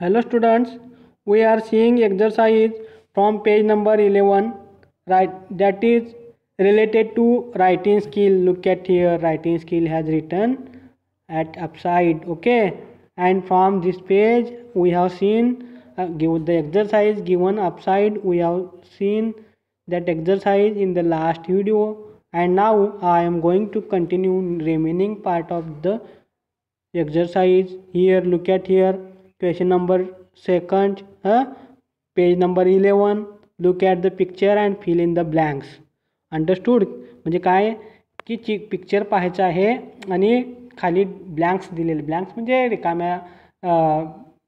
Hello students, we are seeing exercise from page number 11 right that is related to writing skill. Look at here writing skill has written at upside okay? And from this page we have seen uh, give the exercise given upside. We have seen that exercise in the last video. And now i am going to continue remaining part of the exercise. Here look at here question number second uh, page number 11 look at the picture and fill in the blanks. Understood म्हणजे काय? की चि picture पाहायचं आहे आणि खाली blanks दिलेले. Blanks म्हणजे रिकाम्या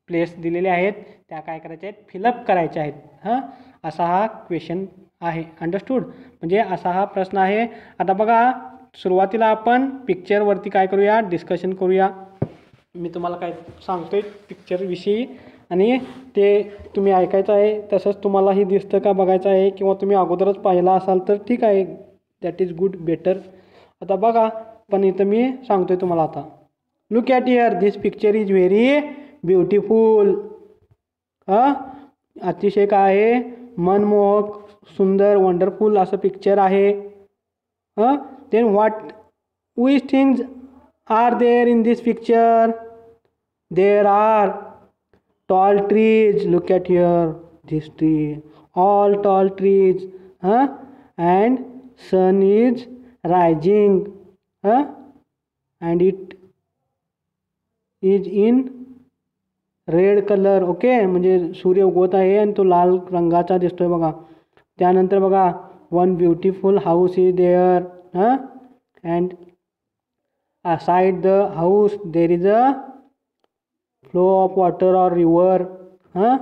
प्लेस दिलेले आहेत. त्या काय करायच्या आहेत? फिलअप करायच्या आहेत. हां असा हा क्वेश्चन आहे. अंडरस्टूड म्हणजे असा हा प्रश्न आहे. आता बघा सुरुवातीला आपण पिक्चरवरती काय करूया? डिस्कशन करूया. मी तुम्हाला काय सांगतो आहे पिक्चरविषयी आणि ते तुम्ही ऐकायचं आहे तसंच तुम्हालाही दिसतं का बघायचं आहे किंवा तुम्ही अगोदरच पाहिला असाल तर ठीक आहे. दॅट इज गुड बेटर आता बघा पण इथं मी सांगतो आहे तुम्हाला आता. Look at here this picture is very beautiful हां? अतिशय काय आहे? मनमोहक सुंदर वंडरफुल असं पिक्चर आहे. हां? Then what which things are there in this picture there are tall trees. Look at here, this tree. All tall trees, huh? And sun is rising, huh? And it is in red colour okay म्हणजे सूर्य उगवत आहे आणि तो लाल रंगाचा दिसतोय बघा त्यानंतर बघा one beautiful house is there हाँ and aside the house there is a flow of water or river huh?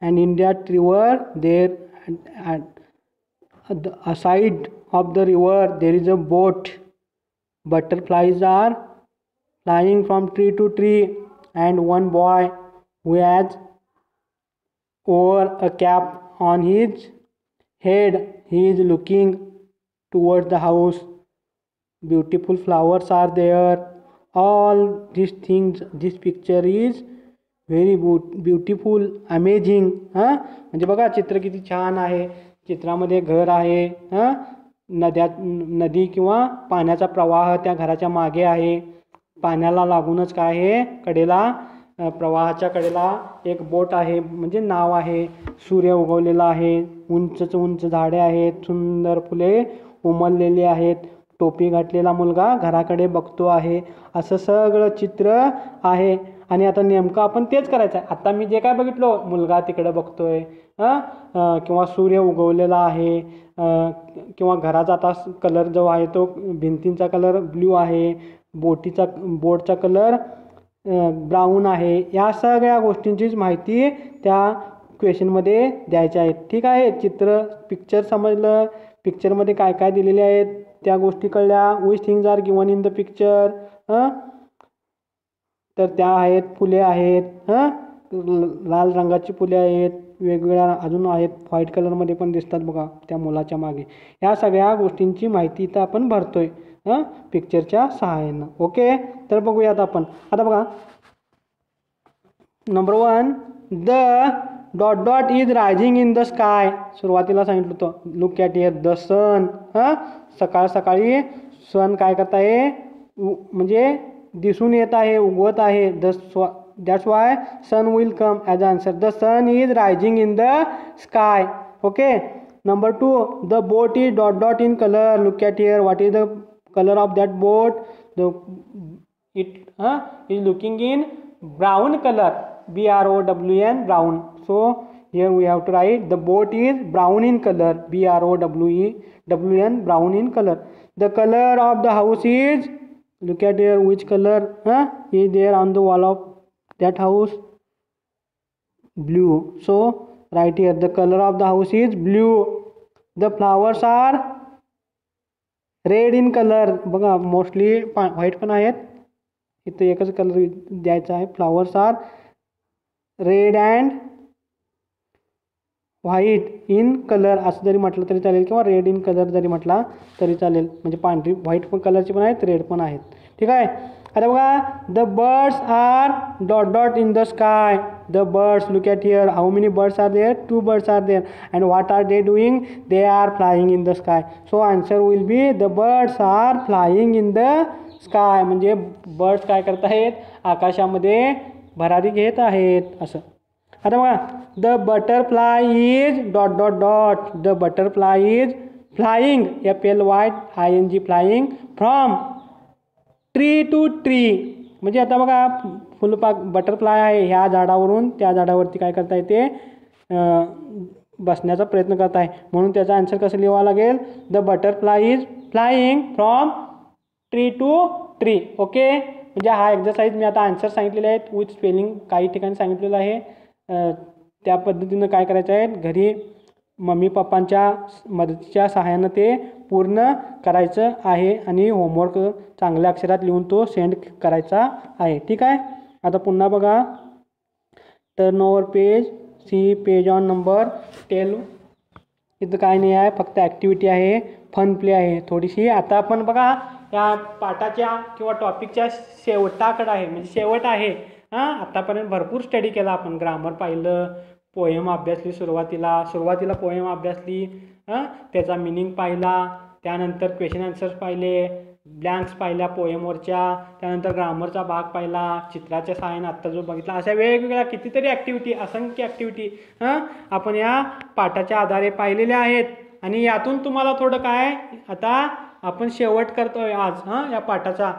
and in that river there and, at uh, the aside of the river there is a boat butterflies are flying from tree to tree and one boy who has wore a cap on his head he is looking towards the house beautiful flowers are there. All these things this picture is very view beautiful amazing हां म्हणजे बघा चित्र किती छान आहे. चित्रामध्ये घर आहे हां? नद्या नदी किंवा पाण्याचा प्रवाह त्या घराच्या मागे आहे. पाण्याला लागूनच काय आहे? कडेला प्रवाहाच्या कडेला एक बोट आहे म्हणजे नाव आहे. सूर्य उगवलेला आहे. उंचच उंच झाडे आहेत. सुंदर फुले उमललेली आहेत. टोपी घातलेला मुलगा घराकडे बघतो आहे. असं सगळं चित्र आहे. आणि आता नेमकं आपण तेच करायचं आहे. आता मी जे काय बघितलो मुलगा तिकडं बघतोय. हां किंवा सूर्य उगवलेला आहे. किंवा घराचा आता कलर जो आहे तो भिंतींचा कलर ब्ल्यू आहे. बोटीचा बोटचा कलर ब्राऊन आहे. या सगळ्या गोष्टींचीच माहिती त्या क्वेश्चनमध्ये द्यायच्या आहेत ठीक आहे? चित्र पिक्चर समजलं. पिक्चरमध्ये काय काय दिलेले आहेत? त्या गोष्टी कळल्या which things are given in the picture हां? तर त्या आहेत फुले आहेत हां? लाल रंगाची फुले आहेत वेगवेगळ्या अजून आहेत व्हाईट कलरमध्ये पण दिसतात बघा त्या मुलाच्या मागे. या सगळ्या गोष्टींची माहिती इथं आपण भरतो आहे हां? पिक्चरच्या सहाय्यानं. ओके तर बघूयात आपण. आता बघा. Number one the dot dot is rising in the sky सुरुवातीला सांगितलं होतं look at here the sun हां? सकाळ सकाळी सन काय करत आहे म्हणजे दिसून येत आहे, उगवत आहे. द स्व that's why sun will come as a answer the sun is rising in the sky okay number two the boat is dot dot in colour look at here what is the colour of that boat the it हाँ is looking in brown colour B R O W N, brown. So here we have to write the boat is brown in color. B R O W E W N brown in color. The color of the house is look at here which color huh, is there on the wall of that house blue. So right here the color of the house is blue. The flowers are red in color. बघा mostly white पण आहेत इथं एकच colour द्यायचा आहे flowers are red and white in colour असं जरी म्हटलं तरी चालेल किंवा रेड इन कलर जरी म्हटला तरी चालेल. म्हणजे पांढरी व्हाईट पण कलरची पण आहेत रेड पण आहेत. ठीक आहे? आता बघा the birds are dot dot in the sky the birds look at here how many birds are there two birds are there and what are they doing they are flying in the sky so answer will be the birds are flying in the sky म्हणजे birds काय करत आहेत आकाशामध्ये भरारी घेत आहेत असं. आता बघा the butterfly is dot dot dot the butterfly is flying F L Y I N G flying from tree to tree म्हणजे आता बघा फुलपाक बटरफ्लाय आहे ह्या झाडावरून त्या झाडावरती काय करता येते बसण्याचा प्रयत्न करत आहे म्हणून त्याचा आन्सर कसं लिहावा लागेल? The butterfly is flying from tree to tree okay म्हणजे हा एक्झरसाईज मी आता आन्सर सांगितलेले आहेत विथ स्पेलिंग काही ठिकाणी सांगितलेलं आहे. त्या पद्धतीनं काय करायचं आहे? घरी मम्मी पप्पांच्या मदतीच्या सहाय्यानं ते पूर्ण करायचं आहे आणि होमवर्क चांगल्या अक्षरात लिहून तो सेंड करायचा आहे. ठीक आहे? आता पुन्हा बघा. Turn over page see page on number tell इथं काय नाही आहे फक्त ॲक्टिव्हिटी आहे फन प्ले आहे. थोडीशी आता आपण बघा या पाठाच्या किंवा टॉपिकच्या शेवटाकडं आहे. म्हणजे शेवट आहे. हां आत्तापर्यंत भरपूर स्टडी केला आपण. ग्रामर पाहिलं पोएम अभ्यासली सुरुवातीला. सुरुवातीला पोएम अभ्यासली हां त्याचा मिनिंग पाहिला. त्यानंतर क्वेश्चन आन्सर्स पाहिले ब्लँक्स पाहिल्या पोएमवरच्या त्यानंतर ग्रामरचा भाग पाहिला चित्राच्या सहाय्याने आत्ता जो बघितला. अशा वेगवेगळ्या कितीतरी ॲक्टिव्हिटी असंख्य ॲक्टिव्हिटी हां आपण या पाठाच्या आधारे पाहिलेल्या आहेत. आणि यातून तुम्हाला थोडं काय आता आपण शेवट करतोय आज हां या पाठाचा.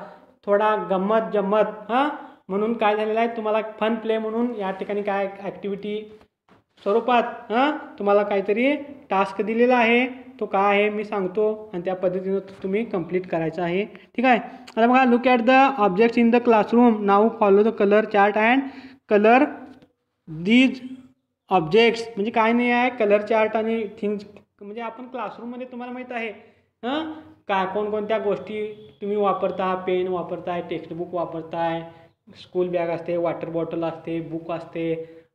थोडा गंमत जम्मत हां म्हणून काय झालेलं आहे? फन प्ले म्हणून या ठिकाणी काय ॲक्टिव्हिटी स्वरूपात, हाँ? तुम्हाला काहीतरी टास्क दिलेला आहे. तो काय आहे? मी सांगतो आणि त्या पद्धतीनं तुम्ही कंप्लीट करायचं आहे. ठीक आहे? आता बघा look at the objects in the classroom now follow the colour chart and colour these objects म्हणजे काय नाही आहे? कलर चार्ट आणि थिंग्स म्हणजे आपण क्लासरूममध्ये तुम्हाला माहीत आहे, हाँ? काय कोणकोणत्या गोष्टी तुम्ही वापरता? पेन वापरताय टेक्स्टबुक वापरताय स्कूल बॅग असते वॉटर बॉटल असते बुक असते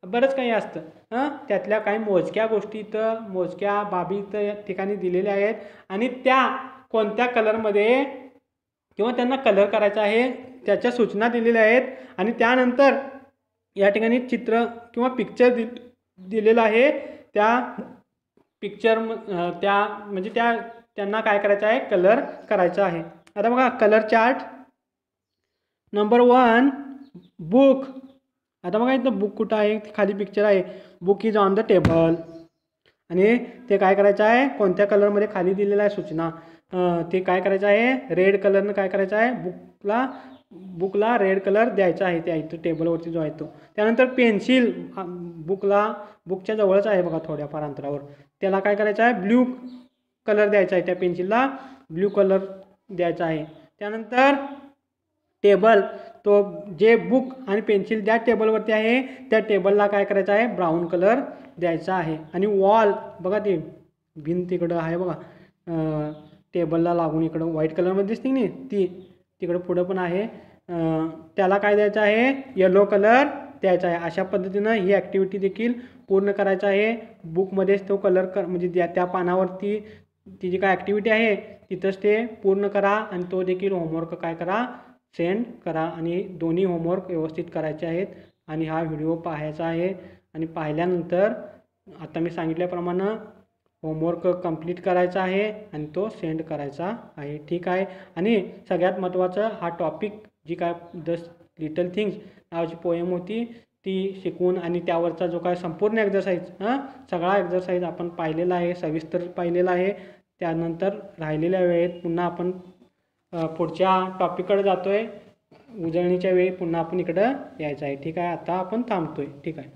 बरंच काही असतं. हां? त्यातल्या काही मोजक्या गोष्टी इथं मोजक्या बाबी तर या ठिकाणी दिलेल्या आहेत. आणि त्या कोणत्या कलरमध्ये किंवा त्यांना कलर करायचा आहे त्याच्या सूचना दिलेल्या आहेत. आणि त्यानंतर या ठिकाणी चित्र किंवा पिक्चर दि दिलेलं आहे. त्या पिक्चर त्या म्हणजे त्या त्यांना काय करायचं आहे? कलर करायचा आहे. आता बघा colour chart number one book आता बघा इथं बुक कुठं आहे? खाली पिक्चर आहे. Book is on the table आणि ते काय करायचं आहे? कोणत्या कलरमध्ये खाली दिलेलं आहे सूचना? ते काय करायचं आहे? रेड कलरनं काय करायचं आहे? बुकला बुकला रेड कलर द्यायचा आहे. त्या इथं टेबलवरती जो आहे तो. त्यानंतर पेन्सिल बुकला बुकच्या जवळच आहे बघा थोड्याफार अंतरावर. त्याला काय करायचं आहे? ब्ल्यू कलर द्यायचा आहे. त्या पेन्सिलला ब्ल्यू कलर द्यायचा आहे. त्यानंतर टेबल. तो जे बुक आणि पेन्सिल ज्या टेबलवरती आहे त्या टेबलला काय करायचं आहे? ब्राऊन कलर द्यायचा आहे. आणि वॉल बघा ते भिंत तिकडं आहे बघा. टेबलला लागून इकडं व्हाईट कलरमध्ये दिसते नाही? ती तिकडं पुढं पण आहे. त्याला काय द्यायचं आहे? येलो कलर द्यायचा आहे. अशा पद्धतीनं ही ॲक्टिव्हिटी देखील पूर्ण करायचं आहे. बुकमध्येच तो कलर कर म्हणजे त्या त्या पानावरती ती जी काय ॲक्टिव्हिटी आहे तिथंच ते पूर्ण करा आणि तो देखील होमवर्क काय करा. सेंड करा आणि दोन्ही होमवर्क व्यवस्थित करायचे आहेत आणि हा व्हिडिओ पाहायचा आहे. आणि पाहिल्यानंतर आता मी सांगितल्याप्रमाणे होमवर्क कंप्लीट करायचा आहे आणि तो सेंड करायचा आहे. ठीक आहे. आणि सगळ्यात महत्त्वाचं हा टॉपिक जी काय द लिटल थिंग्स नावाची पोएम होती ती शिकवून आणि त्यावरचा जो काय संपूर्ण एक्झरसाईज हां सगळा एक्झरसाईज आपण पाहिलेला आहे सविस्तर पाहिलेला आहे. त्यानंतर राहिलेल्या वेळेत पुन्हा आपण पुढच्या टॉपिककडे जातो आहे उजळणीच्या वेळी पुन्हा आपण इकडं यायचं आहे. ठीक आहे? आता आपण थांबतो आहे ठीक आहे?